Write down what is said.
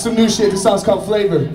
some new shit. This song's called Flavor.